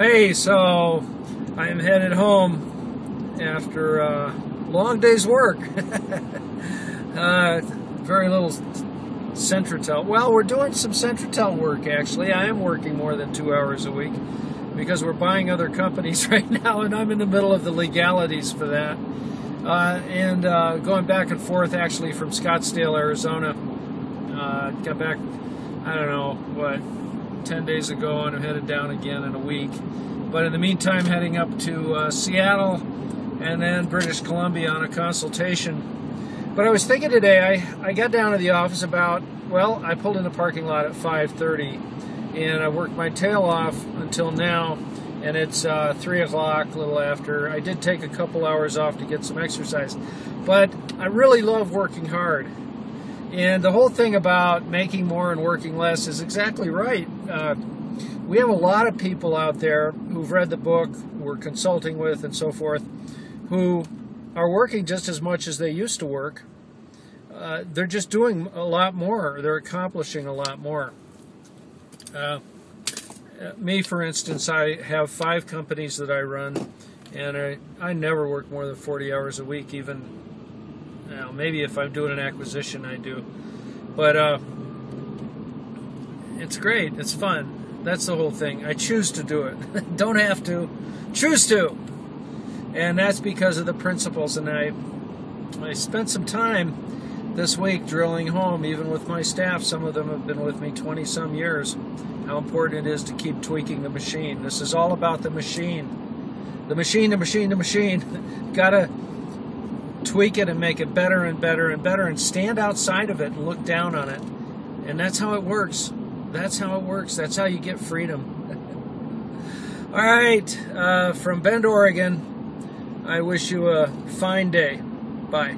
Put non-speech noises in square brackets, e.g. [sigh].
Hey, so I am headed home after a long day's work. [laughs] uh, very little Centratel. Well, we're doing some Centratel work actually. I am working more than two hours a week because we're buying other companies [laughs] right now, and I'm in the middle of the legalities for that. Uh, and uh, going back and forth actually from Scottsdale, Arizona. Uh, got back, I don't know, what, 10 days ago, and I'm headed down again in a week. But in the meantime, heading up to uh, Seattle and then British Columbia on a consultation. But I was thinking today, I, I got down to the office about, well, I pulled in the parking lot at 5.30 and I worked my tail off until now and it's uh, 3 o'clock, a little after. I did take a couple hours off to get some exercise. But I really love working hard. And the whole thing about making more and working less is exactly right. Uh, we have a lot of people out there who've read the book, we're consulting with, and so forth, who are working just as much as they used to work. Uh, they're just doing a lot more, they're accomplishing a lot more. Uh, me, for instance, I have five companies that I run, and I, I never work more than 40 hours a week, even now, maybe if I'm doing an acquisition, I do. But uh, it's great. It's fun. That's the whole thing. I choose to do it. [laughs] Don't have to. Choose to. And that's because of the principles. And I, I spent some time this week drilling home, even with my staff. Some of them have been with me 20 some years. How important it is to keep tweaking the machine. This is all about the machine. The machine, the machine, the machine. [laughs] Gotta tweak it and make it better and better and better and stand outside of it and look down on it. And that's how it works. That's how it works. That's how you get freedom. [laughs] All right, uh, from Bend, Oregon, I wish you a fine day. Bye.